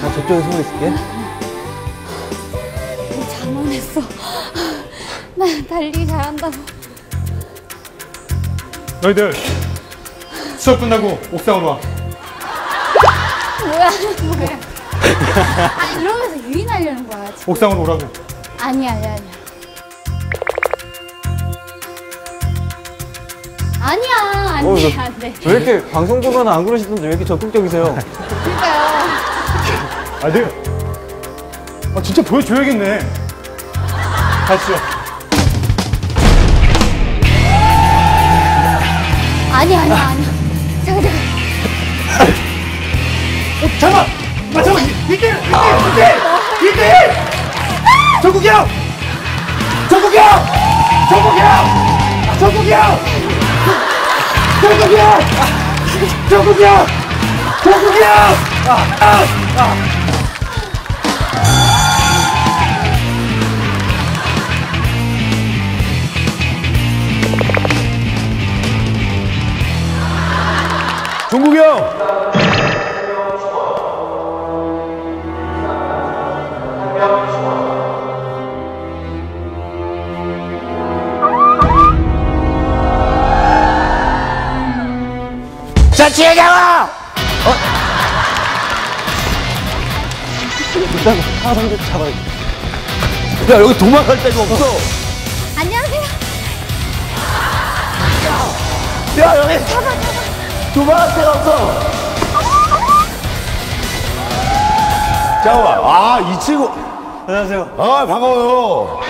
나 저쪽에 숨어 있을게. 장난했어. 나 달리기 잘한다고. 너희들 수업 끝나고 옥상으로 와. 뭐야, 뭐야. 아, 이러면서 유인하려는 거야. 지금. 옥상으로 오라고. 아니야, 아니야, 아니야. 아니야, 안 어, 돼, 이거- 안 돼. 왜 이렇게 방송 보면 안 그러시던데 왜 이렇게 적극적이세요? 그러니까요. 아, 네. 아, 진짜 보여줘야겠네. 가시죠. 아니야, 아니야, 아니야. 잠깐, 잠깐. 어, 잠깐! 아, 잠깐! 1대1! 1대1! 1대1! 정국이 형! 정국이 형! 정국이 형! 정국이 형! 정국이 형! 정국이 형! 정국이 형! 아, 아, 아. 종국이 형! 일단 사람들 잡아야 돼. 야 여기 도망갈 데가 없어. 안녕하세요. 야 여기 도망갈 데가 없어. 잠깐만. 아, 이 친구. 안녕하세요. 아, 반가워요.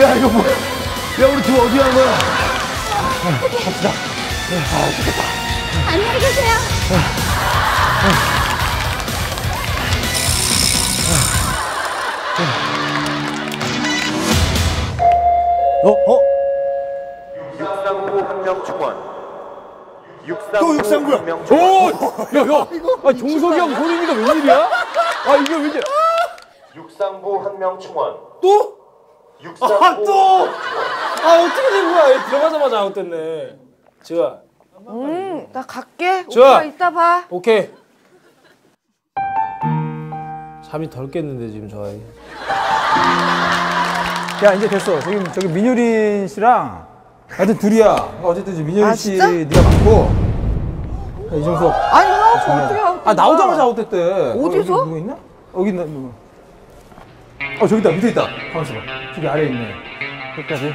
야, 이거 뭐. 야, 우리 둘 어디 가는 거야? 안녕히 계세요. 어? 어? 명 충원. 또. 한명 오! 충원. 야, 야! 아, 종석이 형 소리니까 웬일이야? 아, 이게 웬일? 육상부 한명 충원. 또? 육상부 아, 또! 아, 어떻게 된 거야? 얘 들어가자마자 아웃됐네. 지아, 응, 나 갈게. 좋아. 오빠 이따 봐. 오케이. 잠이 덜 깼는데, 지금 저 아이. 야 이제 됐어. 저기 저기 민효린 씨랑 하여튼 둘이야. 어쨌든 민효린 아, 씨 진짜? 네가 맞고 야, 이정석. 아니, 나와서 어떻게 하고. 아 나오자마자 아웃됐대. 어디서? 어, 누구 있나? 여기 있나 누구? 어 저기 있다 밑에 있다. 가만 있어봐. 저기 아래 에 있네. 여기까지.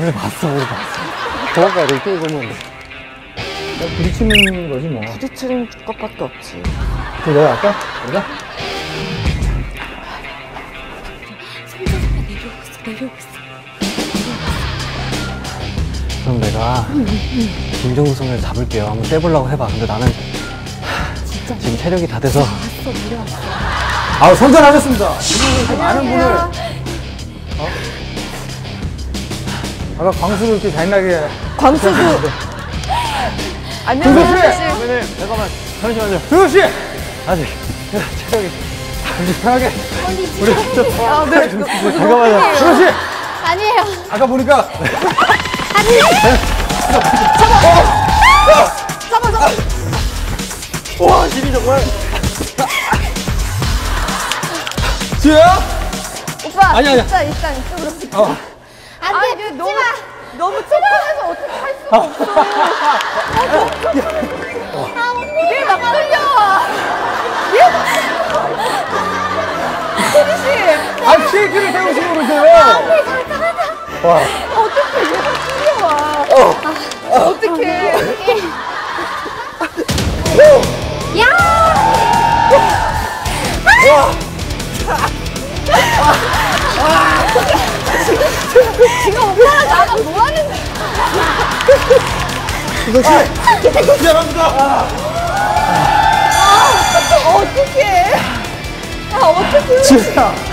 우리 봤어, 우리 봤어. 돼, 이쪽에 보면. 그냥 부딪히는 거지 뭐. 부딪히는 것밖에 없지. 그 내가 할까? 내가? 그럼 내가 김정우성을 잡을게요. 한번 떼보려고 해봐. 근데 나는 지금 체력이 다 돼서 아 선전하셨습니다. 이렇게 많은 분을. 어? 아까 광수를 이렇게 잔인하게. 광수도. 안녕하세요, 씨! 선배님, 잠깐만. 잠시만요. 승석 씨! 아직 체력이. 이제 편하게. 아, 네. 잠깐만요. 승석 씨! 아니에요. 아까 보니까 와, 힘이 정말. 지혜야? 오빠. 아니, 아니야. 일단, 일단 이쪽으로. 어. 안 돼, 아니, 너무, 마. 너무 조그만해서 어떻게 할 수가 없어. 아, 언니. 얘막 끌려. 얘막 혜리 씨. 아, 케이크를 태우시고 그러세요. 와. 어떡해, 지금 오빠랑 나랑 뭐 하는 거야? 미안합니다. 어떡해. 아, 어떡해. 지혜야.